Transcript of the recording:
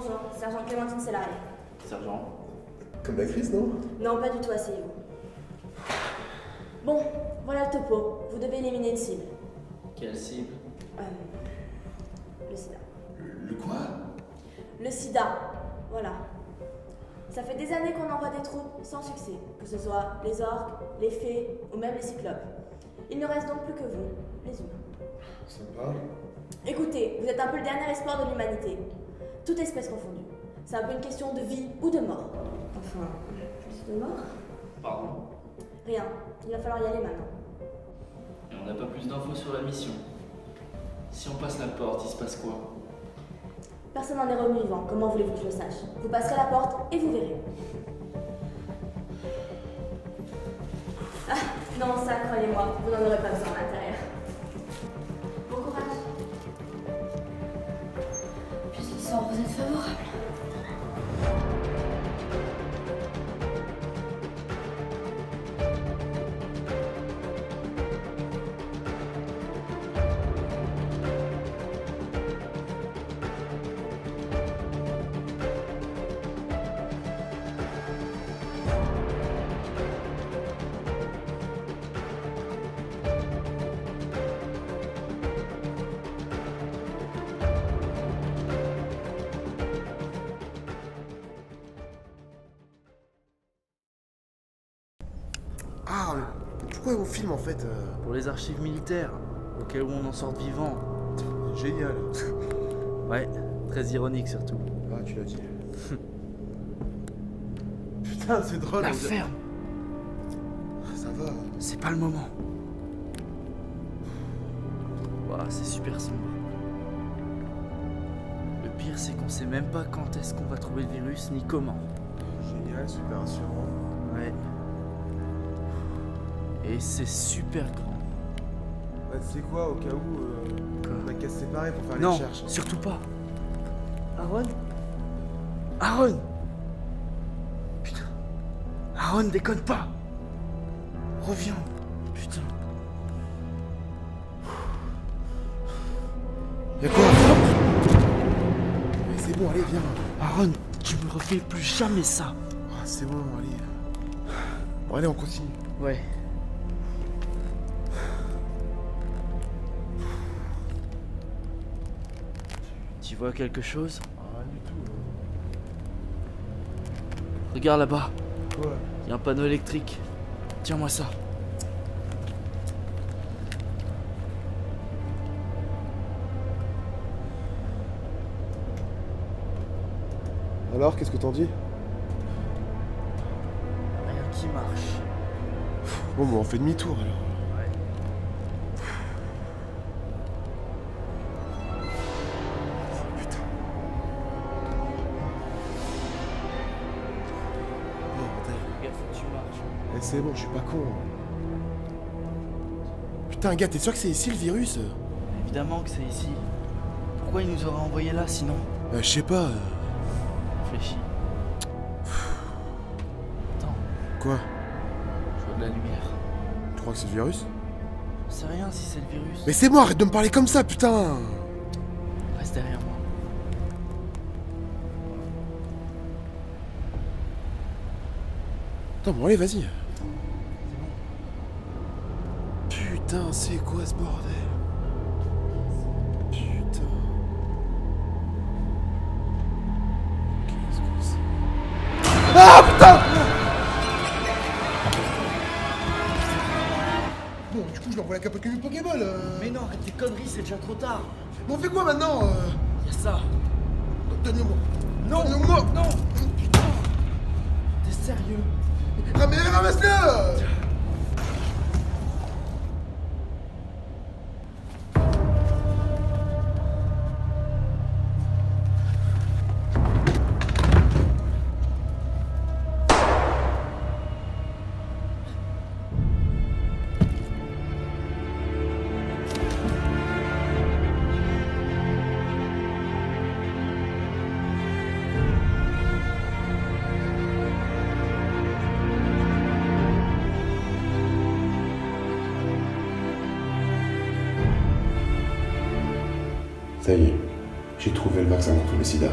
Bonjour, sergent Clémentine Célarié. Sergent Comme l'actrice, non? Non, pas du tout, asseyez-vous. Bon, voilà le topo. Vous devez éliminer une cible. Quelle cible? Euh, le sida. Le, le quoi? Le sida, voilà. Ça fait des années qu'on envoie des troupes sans succès, que ce soit les orques, les fées ou même les cyclopes. Il ne reste donc plus que vous, les humains. Sympa. Écoutez, vous êtes un peu le dernier espoir de l'humanité. Toute espèce confondue. C'est un peu une question de vie ou de mort. Enfin, plus de mort Pardon Rien. Il va falloir y aller maintenant. Et on n'a pas plus d'infos sur la mission. Si on passe la porte, il se passe quoi? Personne n'en est revenu vivant. Comment voulez-vous que je le sache? Vous passerez la porte et vous verrez. Ah, non, ça, croyez-moi, vous n'en aurez pas besoin à l'intérieur. Ah, pourquoi on filme en fait euh, Pour les archives militaires, au cas où on en sorte vivant. Génial. Ouais, très ironique surtout. Ah, tu l'as dit. Putain, c'est drôle. La ferme Ça va. C'est pas le moment. Ouah, c'est super sombre. Le pire, c'est qu'on sait même pas quand est-ce qu'on va trouver le virus ni comment. Génial, super rassurant. Ouais. Et c'est super grand. Bah, tu sais quoi, au cas où, euh, on a qu'à se séparer pour faire les Non, recherches. surtout pas. Aaron? Aaron Putain. Aaron, déconne pas Reviens Putain. Y'a quoi? Mais c'est bon, allez, viens. Aaron, tu me refais plus jamais ça. Ah, c'est bon, allez. Bon, allez, on continue. Ouais. Vois quelque chose Ah, rien du tout. Regarde là-bas, Quoi il y a un panneau électrique. Tiens-moi ça. Alors, qu'est-ce que t'en dis? Rien qui marche. Bon, bah, on fait demi-tour alors. C'est bon, je suis pas con. Putain, gars, t'es sûr que c'est ici le virus Évidemment que c'est ici. Pourquoi il nous aurait envoyé là sinon Euh, Je sais pas. euh, Réfléchis. Attends, Quoi je vois de la lumière. Tu crois que c'est le virus Je sais rien si c'est le virus. Mais c'est moi, arrête de me parler comme ça, putain Reste derrière moi. Attends, bon, allez, vas-y. Putain, c'est quoi ce bordel? Putain. Qu'est-ce que c'est? Ah, putain Bon, du coup, je lui envoie la capote une Pokéball. euh. Mais non, arrête tes conneries, c'est déjà trop tard. Mais on fait quoi maintenant euh? Y'a ça. Donne-le-moi. Non, Donne-le-moi. non. T'es sérieux? Ah, mais ramasse-le Ça y est, j'ai trouvé le vaccin contre le sida.